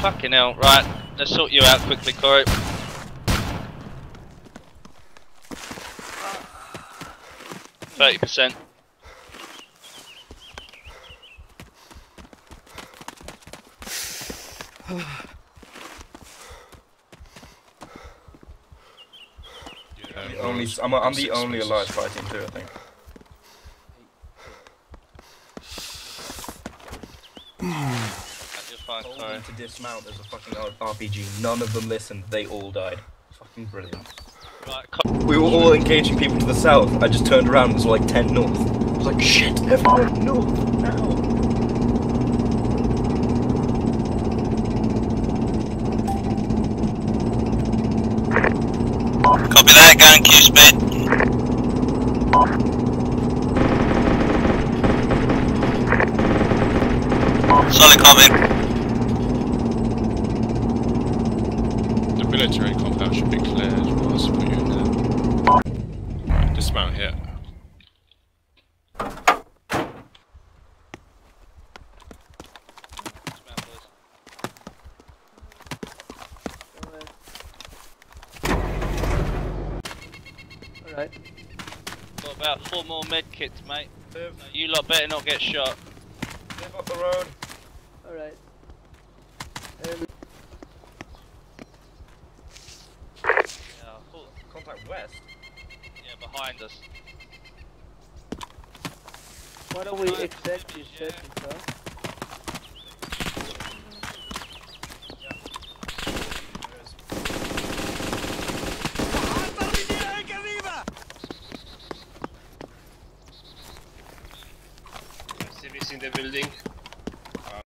Fucking hell, right. Let's sort you out quickly, Corey. Thirty percent. The only, I'm, I'm the only alive fighting too, I think. You're fine, Told sorry. them to dismount as a fucking RPG. None of them listened. They all died. Fucking brilliant. Right, We were all engaging people to the south. I just turned around and it was like 10 north. I was like, shit, everyone north now. Copy that, going Q speed. Solid copy. The military compound should be cleared whilst I put you in there. Right, dismount here. Alright. got about four more med kits, mate. Live, You lot better not get shot. live up the road. Alright. Um, Yeah, I thought- Contact west. yeah, behind us. what are we exactly searching for? Civis in the building. Uh,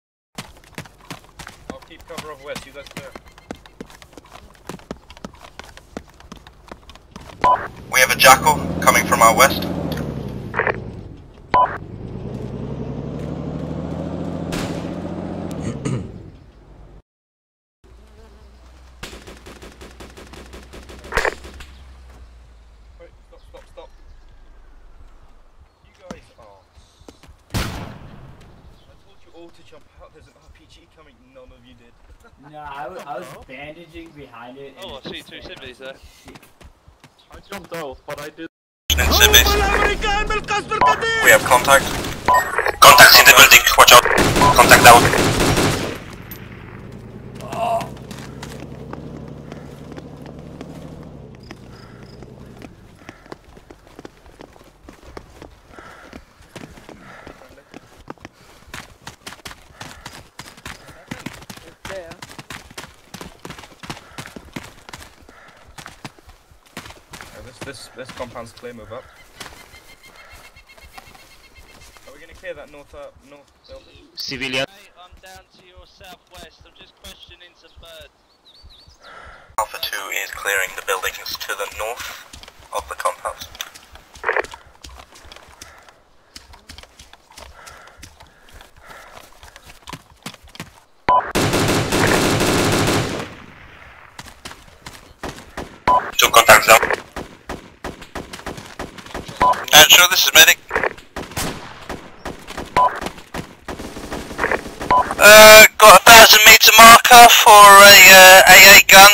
I'll keep cover of west. You guys clear. We have a jackal coming from our west. Wait, stop, stop, stop. You guys are. I told you all to jump out. There's an RPG coming. From our west. You guys are. I told you all to jump out, there's an RPG coming, none of you did. No, I was, I was bandaging behind it. and Oh, I see two fell. civvies there. I jumped out, but I did. In civis. We have contact. Contacts in the building, watch out. Contact out. This, this, this compound's clear. Move up. Are we gonna clear that north, up north building? Civilian. Hey, I'm down to your southwest. I'm just questioning some birds. Alpha 2 is clearing the buildings to the north of the compound. Two contacts down. Sure, this is medic. Uh, got a thousand meter marker for a uh, AA gun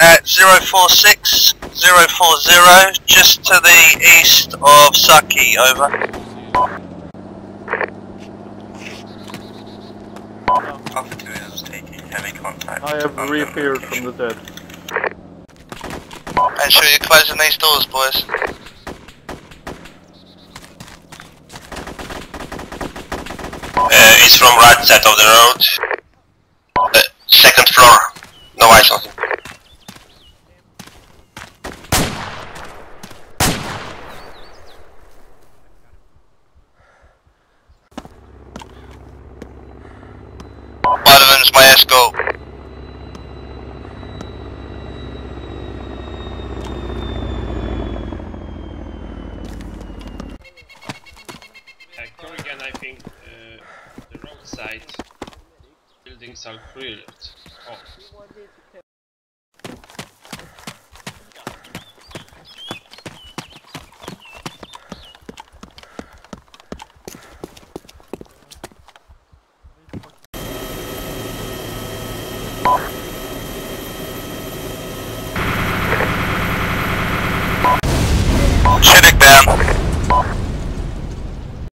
at 046 040, just to the east of Saki, over. Alpha 2 is taking heavy contact. I have reappeared from the dead. And sure you're closing these doors, boys. It's from right side of the road. Uh, second floor. No eyes on him. Barvens, my escort. Uh, Corrigan, I think site. Buildings are cleared. Oh. Thank